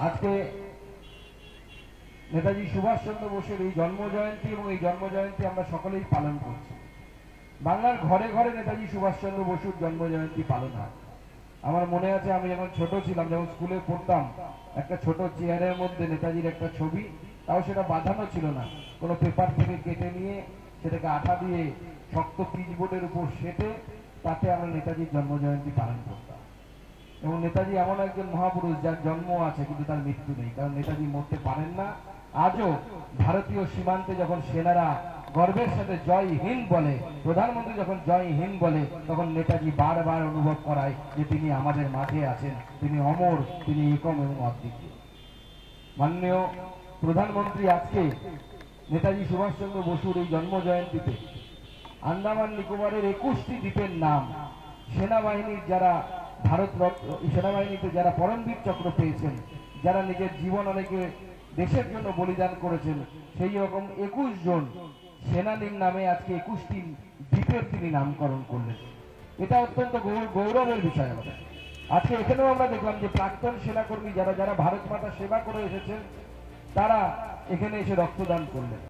আজকে নেতাজি সুভাষচন্দ্র বোসের এই জন্ম জয়ন্তী এবং এই জন্ম জয়ন্তী আমরা সকলেই পালন করছি। বাংলার ঘরে ঘরে নেতাজি সুভাষচন্দ্র বসুর জন্ম জয়ন্তী পালন হয়। আমার মনে আছে, আমি যখন ছোট ছিলাম, যখন স্কুলে পড়তাম, একটা ছোট চেয়ারের মধ্যে নেতাজির একটা ছবি, তাও সেটা বাঁধানো ছিল না। কোনো পেপার থেকে কেটে নিয়ে সেটাকে আঠা দিয়ে শক্ত পিচবোর্ডের উপর সেটে তাতে আমরা নেতাজির জন্ম জয়ন্তী পালন করতাম। এবং নেতাজি এমন একজন মহাপুরুষ যার জন্ম আছে কিন্তু তার মৃত্যু নেই। কারণ নেতাজি মরতে পারেন না। আজও ভারতীয় সীমান্তে যখন সেনারা গর্বের সাথে জয় হিন্দ বলে, প্রধানমন্ত্রী যখন জয় হিন্দ বলে, তখন নেতাজি বারবার অনুভব করায় যে তিনি আমাদের মাঝে আছেন। তিনি অমর, তিনি একম এবং অদ্বিতীয়। মাননীয় প্রধানমন্ত্রী আজকে নেতাজি সুভাষচন্দ্র বসুর এই জন্ম জয়ন্তীতে আন্দামান নিকোবরের একুশটি দ্বীপের নাম, সেনাবাহিনীর যারা ভারত সেনাবাহিনীতে যারা পরমবীর চক্র পেয়েছেন, যারা নিজের জীবন অনেকে দেশের জন্য বলিদান করেছেন, সেই রকম একুশ জন সেনানীর নামে আজকে একুশটি দ্বীপের তিনি নামকরণ করলেন। এটা অত্যন্ত গৌরবের বিষয় আমাদের। আজকে এখানেও আমরা দেখলাম যে প্রাক্তন সেনাকর্মী যারা যারা ভারত মাতা সেবা করে এসেছেন, তারা এখানে এসে রক্তদান করলেন।